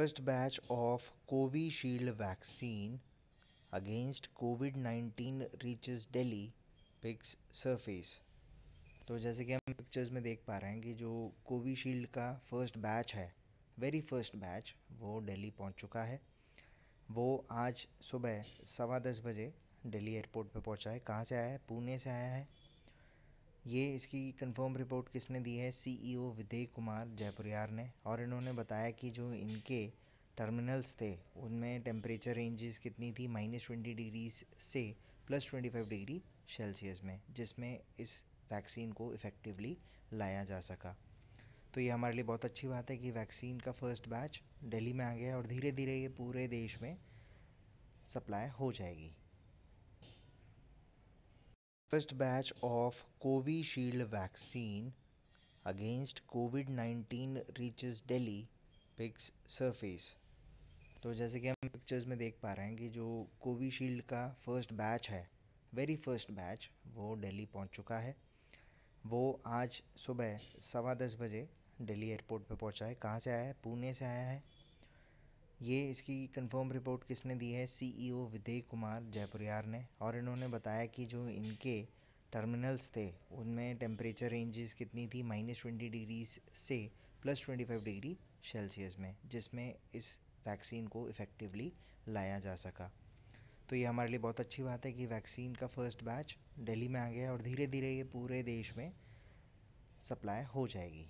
First batch of Covishield vaccine against COVID-19 reaches Delhi, pics surface. तो जैसे कि हम पिक्चर्स में देख पा रहे हैं कि जो कोविशील्ड का फ़र्स्ट बैच है वेरी फ़र्स्ट बैच वो दिल्ली पहुँच चुका है। वो आज सुबह सवा दस बजे दिल्ली एयरपोर्ट पे पहुँचा है। कहाँ से आया है? पुणे से आया है। ये इसकी कंफर्म रिपोर्ट किसने दी है? सीईओ विदय कुमार जयपुरियार ने। और इन्होंने बताया कि जो इनके टर्मिनल्स थे, उनमें टेम्परेचर रेंजेस कितनी थी? माइनस ट्वेंटी डिग्री से plus twenty five degree Celsius में, जिसमें इस वैक्सीन को इफ़ेक्टिवली लाया जा सका। तो ये हमारे लिए बहुत अच्छी बात है कि वैक्सीन का फ़र्स्ट बैच दिल्ली में आ गया और धीरे धीरे ये पूरे देश में सप्लाई हो जाएगी। First batch of Covishield vaccine against Covid 19 reaches Delhi, pics surface तो जैसे कि हम पिक्चर्स में देख पा रहे हैं कि जो कोविशील्ड का फ़र्स्ट बैच है वेरी फ़र्स्ट बैच वो दिल्ली पहुँच चुका है। वो आज सुबह सवा दस बजे दिल्ली एयरपोर्ट पे पहुँचा है। कहाँ से आया है? पुणे से आया है। ये इसकी कंफर्म रिपोर्ट किसने दी है? सीईओ विदय कुमार जयपुरियार ने। और इन्होंने बताया कि जो इनके टर्मिनल्स थे, उनमें टेम्परेचर रेंजेस कितनी थी? माइनस ट्वेंटी डिग्री से plus twenty five degree Celsius में, जिसमें इस वैक्सीन को इफ़ेक्टिवली लाया जा सका। तो ये हमारे लिए बहुत अच्छी बात है कि वैक्सीन का फ़र्स्ट बैच दिल्ली में आ गया और धीरे धीरे ये पूरे देश में सप्लाई हो जाएगी।